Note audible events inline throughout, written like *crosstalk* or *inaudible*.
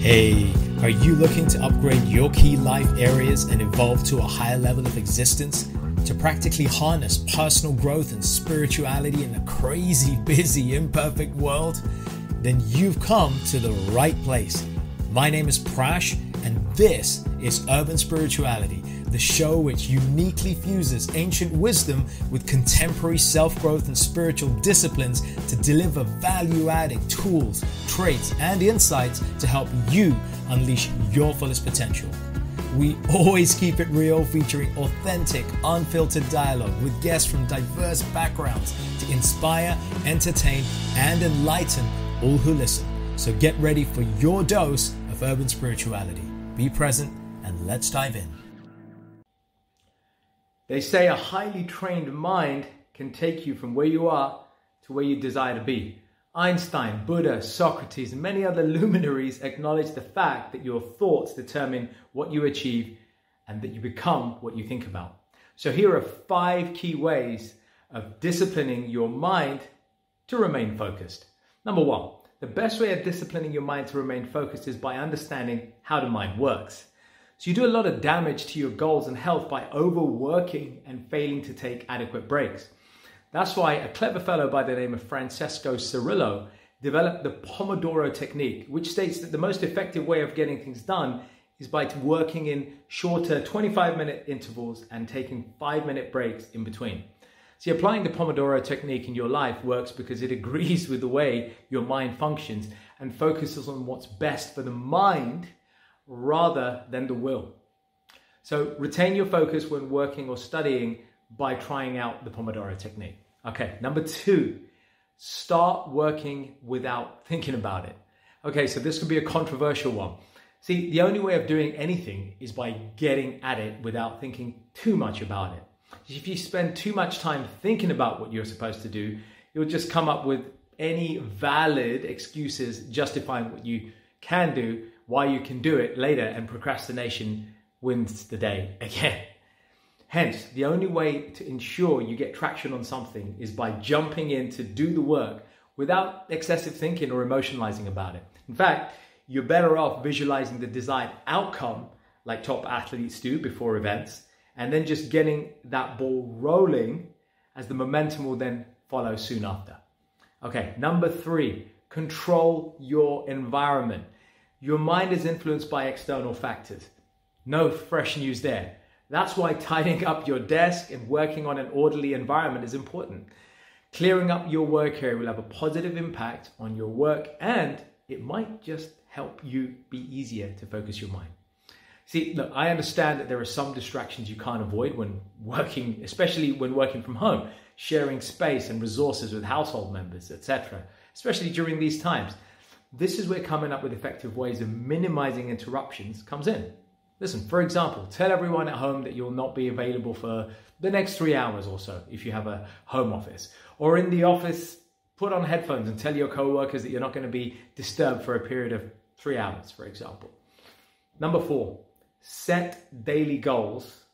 Hey, are you looking to upgrade your key life areas and evolve to a higher level of existence? To practically harness personal growth and spirituality in a crazy, *laughs* busy, imperfect world? Then you've come to the right place. My name is Prash, and this is Urban Spirituality the show which uniquely fuses ancient wisdom with contemporary self growth and spiritual disciplines to deliver value adding tools, traits, and insights to help you unleash your fullest potential. We always keep it real, featuring authentic, unfiltered dialogue with guests from diverse backgrounds to inspire, entertain, and enlighten all who listen. So get ready for your dose of urban spirituality. Be present and let's dive in. They say a highly trained mind can take you from where you are to where you desire to be. Einstein, Buddha, Socrates, and many other *laughs* luminaries acknowledge the fact that your thoughts determine what you achieve and that you become what you think about. So, here are five key ways of disciplining your mind to remain focused. Number one, the best way of disciplining your mind to remain focused is by understanding how the mind works. So you do a lot of damage to your goals and health by overworking and failing to take adequate breaks. That's why a clever fellow by the name of Francesco Cirillo developed the Pomodoro technique, which states that the most effective way of getting things done is by working in shorter 25 minute intervals and taking five minute breaks in between. See, applying the Pomodoro technique in your life works because it agrees *laughs* with the way your mind functions and focuses on what's best for the mind rather than the will. So retain your focus when working or studying by trying out the Pomodoro technique. Okay, number two, start working without thinking about it. Okay, so this could be a controversial one. See, the only way of doing anything is by getting at it without thinking too much about it. If you spend too much time thinking about what you're supposed to do, you'll just come up with any valid excuses justifying what you can do why you can do it later and procrastination wins the day *laughs* again. Hence, the only way to ensure you get traction on something is by jumping in to do the work without excessive thinking or emotionalizing about it. In fact, you're better off visualizing the desired outcome like top athletes do before events and then just getting that ball rolling as the momentum will then follow soon after. Okay, number three, control your environment. Your mind is influenced by external factors. No fresh news there. That's why tidying up your desk and working on an orderly environment is important. Clearing up your work area will have a positive impact on your work and it might just help you be easier to focus your mind. See, look, I understand that there are some distractions you can't avoid when working, especially when working from home, sharing space and resources with household members, etc., especially during these times. This is where coming up with effective ways of minimizing interruptions comes in. Listen, for example, tell everyone at home that you'll not be available for the next three hours or so if you have a home office. Or in the office, put on headphones and tell your co-workers that you're not going to be disturbed for a period of three hours, for example. Number four, set daily goals.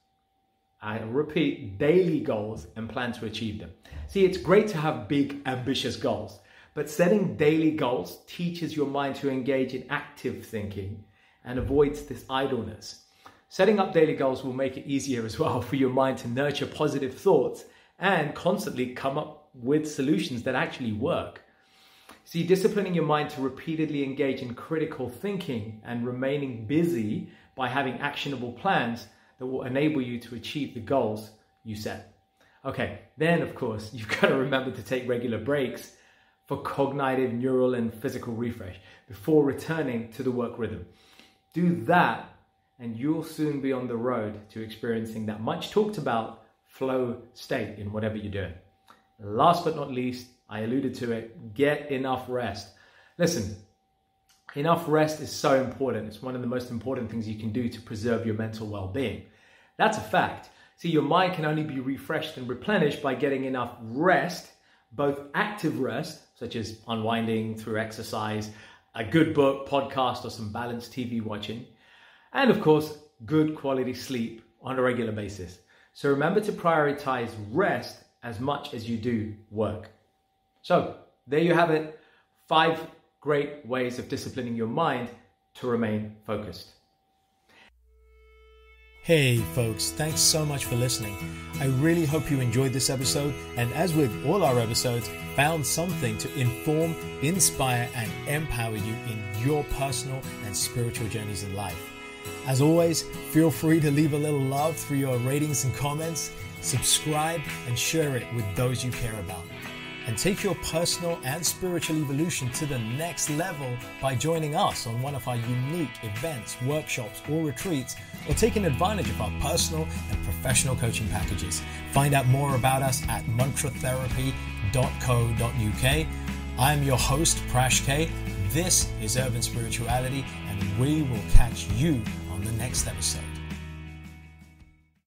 I repeat, daily goals and plan to achieve them. See, it's great to have big, ambitious goals. But setting daily goals teaches your mind to engage in active thinking and avoids this idleness. Setting up daily goals will make it easier as well *laughs* for your mind to nurture positive thoughts and constantly come up with solutions that actually work. See, disciplining your mind to repeatedly engage in critical thinking and remaining busy by having actionable plans that will enable you to achieve the goals you set. Okay, then of course, *laughs* you've got to remember to take regular breaks for cognitive, neural, and physical refresh before returning to the work rhythm. Do that, and you'll soon be on the road to experiencing that much talked about flow state in whatever you're doing. Last but not least, I alluded to it get enough rest. Listen, enough rest is so important. It's one of the most important things you can do to preserve your mental well being. That's a fact. See, your mind can only be refreshed and replenished by getting enough rest, both active rest such as unwinding through exercise, a good book, podcast, or some balanced TV watching, and of course, good quality sleep on a regular basis. So remember to prioritize rest as much as you do work. So there you have it five great ways of disciplining your mind to remain focused. Hey, folks, thanks so much for listening. I really hope you enjoyed this episode, and as with all our episodes, found something to inform, inspire, and empower you in your personal and spiritual journeys in life. As always, feel free to leave a little love through your ratings and comments, subscribe, and share it with those you care about and take your personal and spiritual evolution to the next level by joining us on one of our unique events, workshops, or retreats, or taking advantage of our personal and professional coaching packages. Find out more about us at mantratherapy.co.uk. I'm your host, Prash K. This is Urban Spirituality, and we will catch you on the next episode.